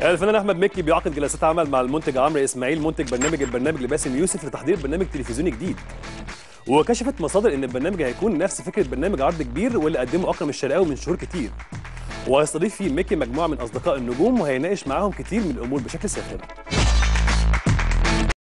الفنان أحمد مكي بيعقد جلسات عمل مع المنتج عمرو إسماعيل منتج برنامج البرنامج لباسم يوسف لتحضير برنامج تلفزيوني جديد. وكشفت مصادر إن البرنامج هيكون نفس فكرة برنامج عرض كبير واللي قدمه أكرم الشرقاوي من شهور كتير. وهيستضيف فيه مكي مجموعة من أصدقاء النجوم وهيناقش معاهم كتير من الأمور بشكل ساخر